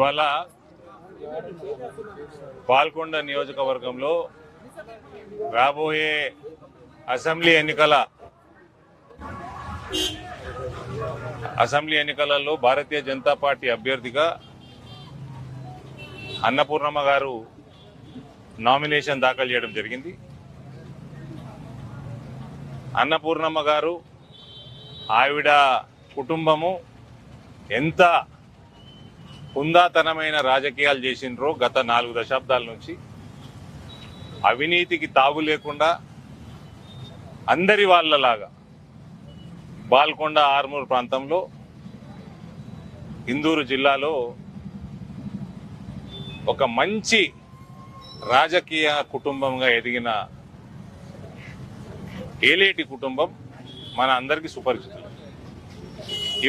ఇవాళ పాల్కొండ నియోజకవర్గంలో రాబోయే అసెంబ్లీ ఎన్నికల అసెంబ్లీ ఎన్నికలలో భారతీయ జనతా పార్టీ అభ్యర్థిగా అన్నపూర్ణమ్మ గారు నామినేషన్ దాఖలు చేయడం జరిగింది. అన్నపూర్ణమ్మ గారు ఆవిడ కుటుంబము ఎంత హుందాతనమైన రాజకీయాలు చేసిండ్రో గత నాలుగు దశాబ్దాల నుంచి. అవినీతికి తావు లేకుండా అందరి వాళ్ళలాగా బాల్కొండ ఆర్మూర్ ప్రాంతంలో ఇందూరు జిల్లాలో ఒక మంచి రాజకీయ కుటుంబంగా ఎదిగిన ఏలేటి కుటుంబం మన అందరికీ సుపరిచితులు.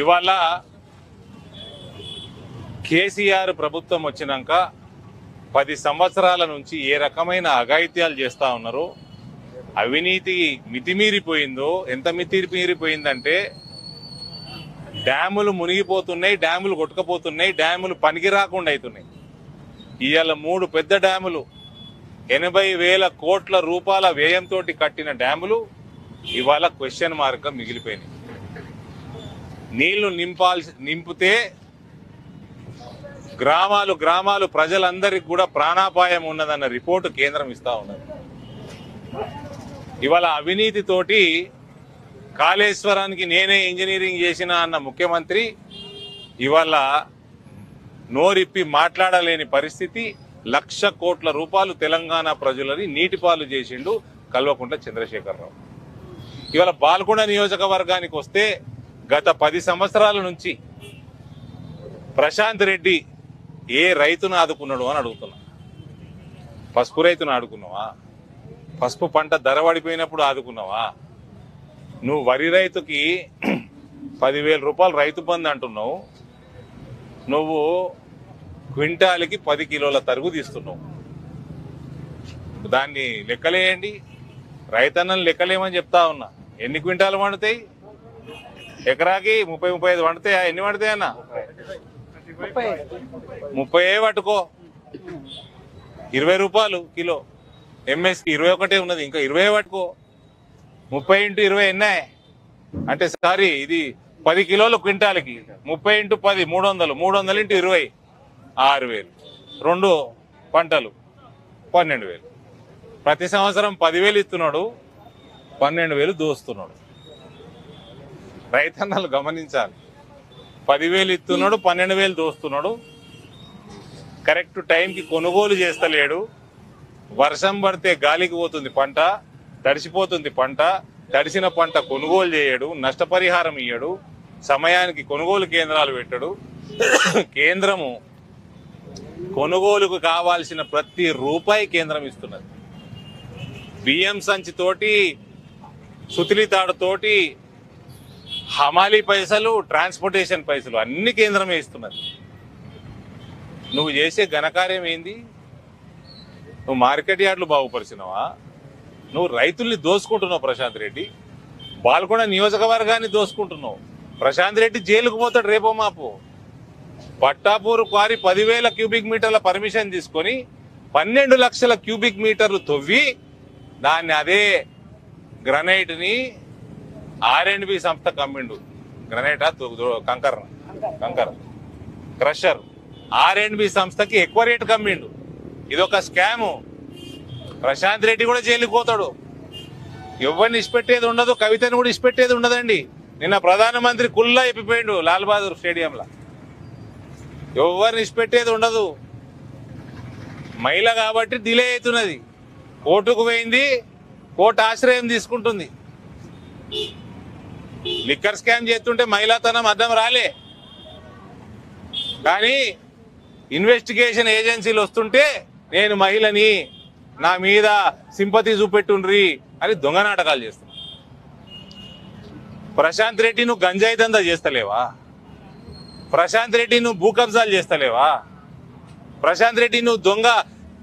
ఇవాళ కేసీఆర్ ప్రభుత్వం వచ్చినాక పది సంవత్సరాల నుంచి ఏ రకమైన అఘాయిత్యాలు చేస్తూ ఉన్నారో? అవినీతి మితిమీరిపోయిందో ఎంత మితిమీరిపోయిందంటే డ్యాములు మునిగిపోతున్నాయి డ్యాములు కొట్టుకపోతున్నాయి డ్యాములు పనికి రాకుండా అవుతున్నాయి. ఇవాళ మూడు పెద్ద డ్యాములు ఎనభై వేల కోట్ల రూపాయల వ్యయంతో కట్టిన డ్యాములు ఇవాళ క్వశ్చన్ మార్క్ మిగిలిపోయినాయి. నీళ్ళు నింపాల్సి నింపితే గ్రామాలు గ్రామాలు ప్రజలందరికీ కూడా ప్రాణాపాయం ఉన్నదన్న రిపోర్టు కేంద్రం ఇస్తా ఉన్నది. ఇవాళ అవినీతితోటి కాళేశ్వరానికి నేనే ఇంజనీరింగ్ చేసిన అన్న ముఖ్యమంత్రి ఇవాళ నోరిప్పి మాట్లాడలేని పరిస్థితి లక్ష కోట్ల రూపాయలు తెలంగాణ ప్రజలని నీటిపాలు చేసిండు కల్వకుంట్ల చంద్రశేఖరరావు. ఇవాళ బాల్కొండ నియోజకవర్గానికి వస్తే గత పది సంవత్సరాల నుంచి ప్రశాంత్ రెడ్డి ఏ రైతును ఆదుకున్నాడు అని అడుగుతున్నా. పసుపు రైతును ఆడుకున్నావా పసుపు పంట ధర పడిపోయినప్పుడు ఆదుకున్నావా? నువ్వు వరి రైతుకి పదివేల రూపాయలు రైతు బంధు అంటున్నావు. నువ్వు క్వింటాల్కి పది కిలోల తరుగు తీస్తున్నావు. దాన్ని లెక్కలేయండి. రైతన్నలు లెక్కలేమని చెప్తా ఉన్నా. ఎన్ని క్వింటాలు వండుతాయి? ఎకరాకి ముప్పై ముప్పై ఐదు వండుతాయా? ఎన్ని వండుతాయన్నా? ముప్పై. పట్టుకో. ఇరవై రూపాయలు కిలో. ఎంఎస్కి ఇరవై ఒకటే ఉన్నది ఇంకా ఇరవై పట్టుకో. ముప్పై ఇంటూ ఇరవై ఎన్నాయి అంటే సారీ ఇది పది కిలోలు క్వింటాల్కి. ముప్పై ఇంటూ పది మూడు వందలు. మూడు వందలు ఇంటూ ఇరవై ఆరు వేలు. రెండు పంటలు పన్నెండు వేలు. ప్రతి సంవత్సరం పదివేలు ఇస్తున్నాడు పన్నెండు వేలు దోస్తున్నాడు. రైతన్నలు గమనించాలి. పదివేలు ఇస్తున్నాడు పన్నెండు వేలు దోస్తున్నాడు. కరెక్ట్ టైంకి కొనుగోలు చేస్తలేడు. వర్షం పడితే గాలికి పోతుంది పంట తడిసిపోతుంది పంట తడిసిన పంట కొనుగోలు చేయడు నష్టపరిహారం ఇయ్యడు సమయానికి కొనుగోలు కేంద్రాలు పెట్టడు. కేంద్రము కొనుగోలుకు కావాల్సిన ప్రతి రూపాయి కేంద్రం ఇస్తున్నది. బియ్యం సంచితోటి సుతిలితాడుతోటి హమాలీ పైసలు ట్రాన్స్పోర్టేషన్ పైసలు అన్ని కేంద్రమే ఇస్తున్నారు నువ్వు చేసే ఘనకార్యం ఏంది? నువ్వు మార్కెట్ యార్డ్లు బాగుపరిచినావా? నువ్వు రైతుల్ని దోసుకుంటున్నావు ప్రశాంత్ రెడ్డి. బాల్కొండ నియోజకవర్గాన్ని దోసుకుంటున్నావు. ప్రశాంత్ రెడ్డి జైలుకు పోతాడు రేపో మాపు. పట్టాపూరు క్వారీ పదివేల క్యూబిక్ మీటర్ల పర్మిషన్ తీసుకొని పన్నెండు లక్షల క్యూబిక్ మీటర్లు తవ్వి దాన్ని అదే గ్రనైట్ని ఆర్ అండ్ బి సంస్థ కమ్మిండు. గ్రనైటా కంకర్ కంకర్ క్రషర్ ఆర్ అండ్ బి సంస్థకి ఎక్కువ రేటు కమ్మిండు. ఇది ఒక స్కాము. ప్రశాంత్ రెడ్డి కూడా జైలుకి పోతాడు. ఎవరిని ఇష్టపెట్టేది ఉండదు కవితను కూడా ఇష్టపెట్టేది ఉండదండి. నిన్న ప్రధానమంత్రి కుల్లా ఇప్పిపోయిండు లాల్ బహదూర్ స్టేడియంలో. ఎవరిని ఇష్టపెట్టేది ఉండదు. మహిళ కాబట్టి డిలే అవుతున్నది. కోర్టుకు పోయింది కోర్టు ఆశ్రయం తీసుకుంటుంది. లిక్కర్ స్కామ్ చేస్తుంటే మహిళాతనం అర్థం రాలే. కానీ ఇన్వెస్టిగేషన్ ఏజెన్సీలు వస్తుంటే నేను మహిళని నా మీద సింపతి చూపెట్టుండ్రి అని దొంగ నాటకాలు చేస్తున్నా. ప్రశాంత్ రెడ్డి నువ్వు గంజాయి దందా చేస్తలేవా? ప్రశాంత్ రెడ్డి నువ్వు భూకబ్జాలు చేస్తలేవా? ప్రశాంత్ రెడ్డి నువ్వు దొంగ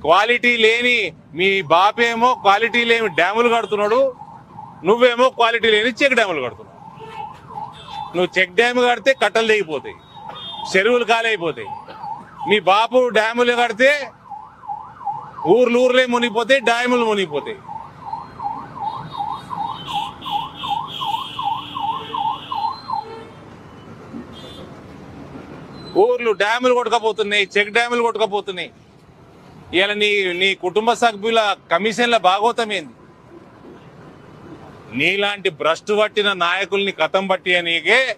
క్వాలిటీ లేని మీ బాపేమో క్వాలిటీ లేని డ్యాములు కడుతున్నాడు నువ్వేమో క్వాలిటీ లేని చెక్ డ్యాములు కడుతున్నావు. నువ్వు చెక్ డ్యామ్ కడితే కట్టలు తెగిపోతాయి. చెరువులు కాలైపోతాయి మీ బాపు డ్యాములు కడితే ఊర్లు ఊర్లే మునిగిపోతాయి డ్యాములు మునిగిపోతాయి. ఊర్లు డ్యాములు కొట్టుకపోతున్నాయి చెక్ డ్యాములు కొట్టుకపోతున్నాయి. ఇలా నీ నీ కుటుంబ సభ్యుల కమిషన్ల భాగోతం ఏంది? నీలాంటి భ్రష్టు పట్టిన నాయకుల్ని కథం పట్టి అనికే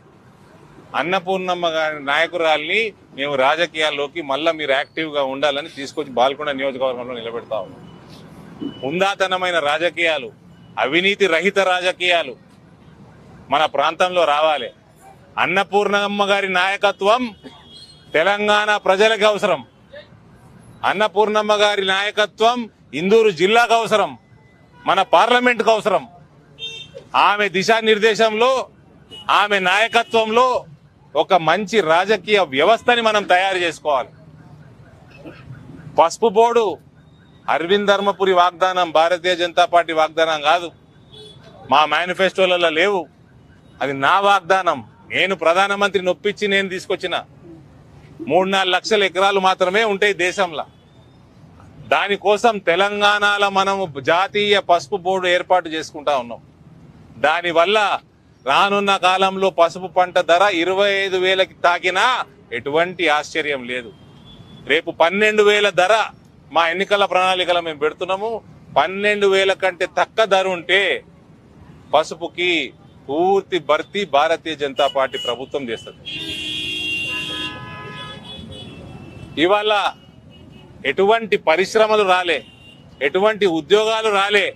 అన్నపూర్ణమ్మ గారి నాయకురాల్ని మేము రాజకీయాల్లోకి మళ్ళీ మీరు యాక్టివ్గా ఉండాలని తీసుకొచ్చి బాల్కొండ నియోజకవర్గంలో నిలబెడతా ఉన్నాం. హుందాతనమైన రాజకీయాలు అవినీతి రహిత రాజకీయాలు మన ప్రాంతంలో రావాలి. అన్నపూర్ణమ్మ గారి నాయకత్వం తెలంగాణ ప్రజలకు అవసరం. అన్నపూర్ణమ్మ గారి నాయకత్వం ఇందూరు జిల్లాకు అవసరం. మన పార్లమెంట్కు అవసరం. ఆమె దిశానిర్దేశంలో ఆమె నాయకత్వంలో ఒక మంచి రాజకీయ వ్యవస్థని మనం తయారు చేసుకోవాలి. పసుపు బోర్డు అరవింద్ ధర్మపురి వాగ్దానం భారతీయ జనతా పార్టీ వాగ్దానం కాదు. మా మేనిఫెస్టోలలో లేవు. అది నా వాగ్దానం. నేను ప్రధానమంత్రి నొప్పించి నేను తీసుకొచ్చిన మూడు నాలుగు లక్షల ఎకరాలు మాత్రమే ఉంటాయి దేశంలో. దానికోసం తెలంగాణలో మనము జాతీయ పసుపు బోర్డు ఏర్పాటు చేసుకుంటా ఉన్నాం. దానివల్ల రానున్న కాలంలో పసుపు పంట ధర ఇరవై ఐదు వేలకి తాకినా ఎటువంటి ఆశ్చర్యం లేదు. రేపు పన్నెండు వేల ధర మా ఎన్నికల ప్రణాళికలో మేము పెడుతున్నాము. పన్నెండు వేల కంటే తక్కువ ధర ఉంటే పసుపుకి పూర్తి భర్తీ భారతీయ జనతా పార్టీ ప్రభుత్వం చేస్తుంది. ఇవాళ ఎటువంటి పరిశ్రమలు రాలే ఎటువంటి ఉద్యోగాలు రాలే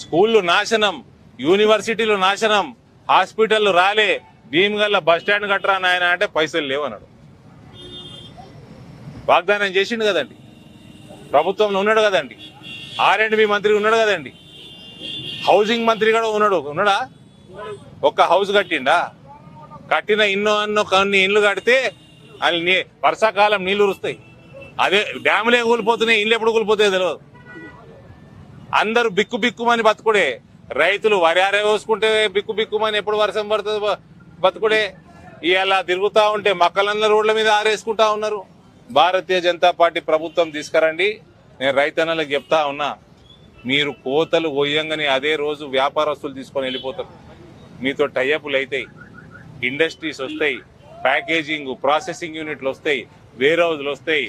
స్కూళ్ళు నాశనం యూనివర్సిటీలు నాశనం హాస్పిటల్ రాలే భీమగల్ల బస్ స్టాండ్ కట్టరా నాయన అంటే పైసలు లేవన్నాడు. వాగ్దానం చేసిండు కదండి. ప్రభుత్వంలో ఉన్నాడు కదండి. ఆర్ అండ్ బి మంత్రి ఉన్నాడు కదండి. హౌసింగ్ మంత్రి కూడా ఉన్నాడు. ఉన్నాడా? ఒక్క హౌస్ కట్టిండా? కట్టిన ఇన్నో అన్నో కొన్ని ఇండ్లు కడితే అది నీ వర్షాకాలం నీళ్ళు ఉరుస్తాయి. అదే డ్యాములే కూలిపోతున్నాయి ఇల్లు ఎప్పుడు కూలిపోతాయో తెలియదు అందరూ బిక్కు బిక్కుమని బతుకుడే రైతులు వరి ఆరే పోసుకుంటే బిక్కు బిక్కుమని ఎప్పుడు వర్షం పడుతుంది బతుకుడే. ఇలా తిరుగుతూ ఉంటే మక్కలన్నీ రోడ్ల మీద ఆరేసుకుంటా ఉన్నారు. భారతీయ జనతా పార్టీ ప్రభుత్వం తీసుకురండి. నేను రైతన్నలకు చెప్తా ఉన్నా మీరు కోతలు పోయంగానే అదే రోజు వ్యాపారస్తులు తీసుకొని వెళ్ళిపోతారు. మీతో టైఅప్లు అవుతాయి ఇండస్ట్రీస్ వస్తాయి ప్యాకేజింగ్ ప్రాసెసింగ్ యూనిట్లు వస్తాయి వేర్ హౌజ్లు వస్తాయి.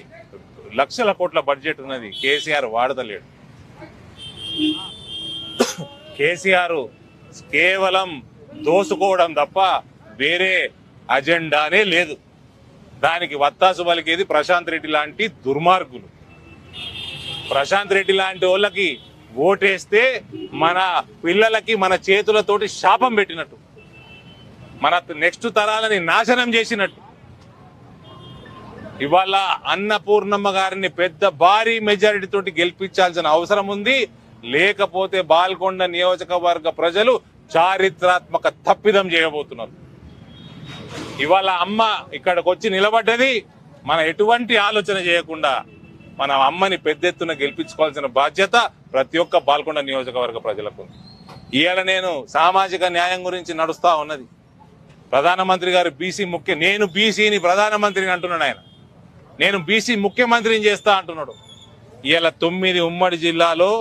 లక్షల కోట్ల బడ్జెట్ ఉన్నది కేసీఆర్ వాడతలేడు. కేసీఆర్ కేవలం దోసుకోవడం తప్ప వేరే అజెండానే లేదు. దానికి వత్తాసు పలికేది ప్రశాంత్ రెడ్డి లాంటి దుర్మార్గులు. ప్రశాంత్ రెడ్డి లాంటి వాళ్ళకి ఓటేస్తే మన పిల్లలకి మన చేతులతోటి శాపం పెట్టినట్టు. మన నెక్స్ట్ తరాలని నాశనం చేసినట్టు. ఇవాళ అన్నపూర్ణమ్మ గారిని పెద్ద భారీ మెజారిటీ తోటి గెలిపించాల్సిన అవసరం ఉంది. లేకపోతే బాల్కొండ నియోజకవర్గ ప్రజలు చారిత్రాత్మక తప్పిదం చేయబోతున్నారు. ఇవాళ అమ్మ ఇక్కడికి వచ్చి నిలబడ్డది. మన ఎటువంటి ఆలోచన చేయకుండా మన అమ్మని పెద్ద ఎత్తున గెలిపించుకోవాల్సిన బాధ్యత ప్రతి ఒక్క బాల్కొండ నియోజకవర్గ ప్రజలకు ఇవాళ నేను సామాజిక న్యాయం గురించి నడుస్తా ఉన్నది. ప్రధానమంత్రి గారు బీసీ ముఖ్య నేను బీసీని ప్రధానమంత్రిని అంటున్నాడు ఆయన. నేను బీసీ ముఖ్యమంత్రిని చేస్తా అంటున్నాడు. ఇవాళ తొమ్మిది ఉమ్మడి జిల్లాలో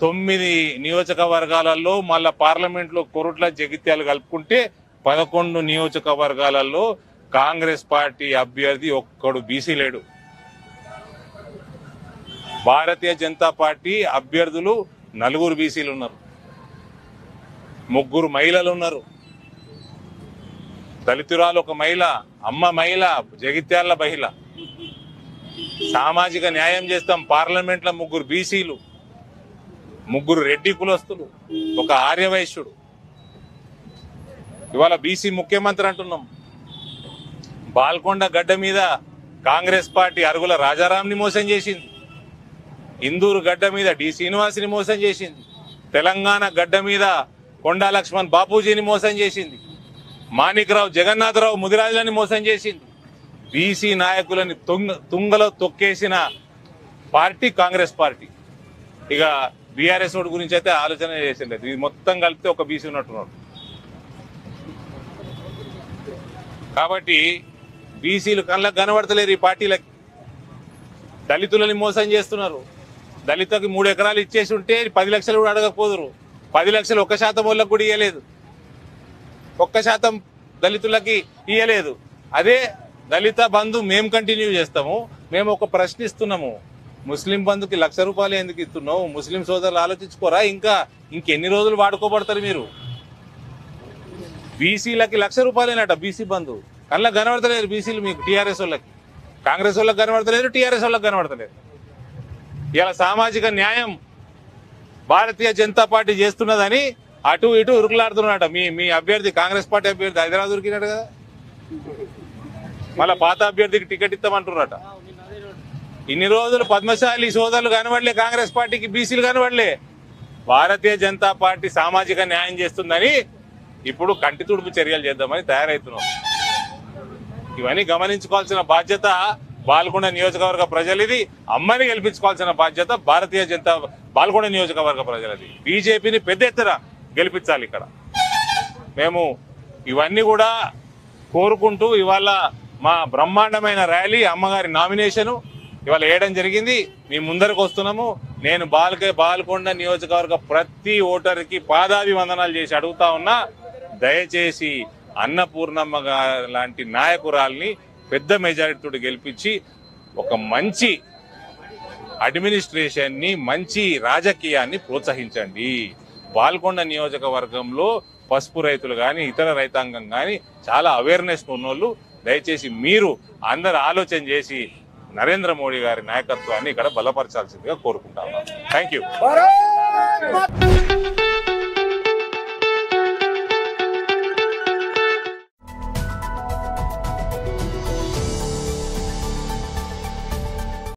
తొమ్మిది నియోజకవర్గాలలో మళ్ళా పార్లమెంట్లో కొరుట్ల జగిత్యాలు కలుపుకుంటే పదకొండు నియోజకవర్గాలలో కాంగ్రెస్ పార్టీ అభ్యర్థి ఒక్కడు బీసీ లేడు. భారతీయ జనతా పార్టీ అభ్యర్థులు నలుగురు బీసీలు ఉన్నారు. ముగ్గురు మహిళలు ఉన్నారు. దళితురాలు ఒక మహిళ అమ్మ మహిళ జగిత్యాల మహిళ. సామాజిక న్యాయం చేస్తాం పార్లమెంట్లో ముగ్గురు బీసీలు. ముగ్గురు రెడ్డి కులస్తులు ఒక ఆర్యవైశ్యుడు. ఇవాళ బీసీ ముఖ్యమంత్రి అంటున్నాం. బాల్కొండ గడ్డ మీద కాంగ్రెస్ పార్టీ అరుగుల రాజారాంని మోసం చేసింది. ఇందూరు గడ్డ మీద డి శ్రీనివాసిని మోసం చేసింది. తెలంగాణ గడ్డ మీద కొండా లక్ష్మణ్ బాపూజీని మోసం చేసింది. మాణిక్రావు జగన్నాథరావు ముదిరాజులని మోసం చేసింది. బీసీ నాయకులని తుంగ తుంగలో తొక్కేసిన పార్టీ కాంగ్రెస్ పార్టీ. ఇక బీఆర్ఎస్ ఓడి గురించి అయితే ఆలోచన చేసింది ఇది మొత్తం కలిపితే ఒక బీసీ ఉన్నట్టున్నాడు. కాబట్టి బీసీలు కళ్ళకు కనబడతలేరు ఈ పార్టీలకి. దళితులని మోసం చేస్తున్నారు. దళితకి మూడు ఎకరాలు ఇచ్చేసి ఉంటే పది లక్షలు కూడా అడగకపోదురు. పది లక్షలు ఒక్క శాతం వాళ్ళకి కూడా ఇవ్వలేదు ఒక్క శాతం దళితులకి ఇవ్వలేదు అదే దళిత బంధు మేము కంటిన్యూ చేస్తాము. మేము ఒక ప్రశ్నిస్తున్నాము. ముస్లిం బంధుకి లక్ష రూపాయలు ఎందుకు ఇస్తున్నావు? ముస్లిం సోదరులు ఆలోచించుకోరా? ఇంకా ఇంకెన్ని రోజులు వాడుకోబడతారు మీరు? బీసీలకి లక్ష రూపాయలేనట బీసీ బంధు కళ్ళ కనబడతలేరు బీసీలు మీకు టీఆర్ఎస్ వాళ్ళకి. కాంగ్రెస్ వాళ్ళకి కనబడతలేదు టీఆర్ఎస్ వాళ్ళకి కనబడతలేదు. ఇలా సామాజిక న్యాయం భారతీయ జనతా పార్టీ చేస్తున్నదని అటు ఇటు ఉరుకులాడుతున్నాడట మీ మీ అభ్యర్థి కాంగ్రెస్ పార్టీ అభ్యర్థి హైదరాబాద్ ఉరికినాడు కదా? మళ్ళా పాత అభ్యర్థికి టికెట్ ఇస్తామంటున్నారట. ఇన్ని రోజులు పద్మశాలి సోదరులు కనబడలే కాంగ్రెస్ పార్టీకి బీసీలు కనబడలే. భారతీయ జనతా పార్టీ సామాజిక న్యాయం చేస్తుందని ఇప్పుడు కంటి తుడుపు చర్యలు చేద్దామని తయారవుతున్నాం ఇవన్నీ గమనించుకోవాల్సిన బాధ్యత బాల్కొండ నియోజకవర్గ ప్రజలది. అమ్మని గెలిపించుకోవాల్సిన బాధ్యత భారతీయ జనతా బాల్కొండ నియోజకవర్గ ప్రజలది. బీజేపీని పెద్ద ఎత్తున గెలిపించాలి ఇక్కడ. మేము ఇవన్నీ కూడా కోరుకుంటూ ఇవాళ మా బ్రహ్మాండమైన ర్యాలీ అమ్మగారి నామినేషను ఇవాళ వేయడం జరిగింది. మీ ముందరకు వస్తున్నాము. నేను బాలకే బాల్కొండ నియోజకవర్గ ప్రతి ఓటర్కి పాదాభివందనాలు చేసి అడుగుతా ఉన్నా దయచేసి అన్నపూర్ణమ్మ లాంటి నాయకురాల్ని పెద్ద మెజారిటీతో గెలిపించి ఒక మంచి అడ్మినిస్ట్రేషన్ని మంచి రాజకీయాన్ని ప్రోత్సహించండి. బాల్కొండ నియోజకవర్గంలో పసుపు రైతులు కానీ ఇతర రైతాంగం కానీ చాలా అవేర్నెస్ ఉన్నోళ్ళు దయచేసి మీరు అందరు ఆలోచన చేసి నరేంద్ర మోడీ గారి నాయకత్వాన్ని ఇక్కడ బలపరచాల్సిందిగా కోరుకుంటాము థ్యాంక్ యూ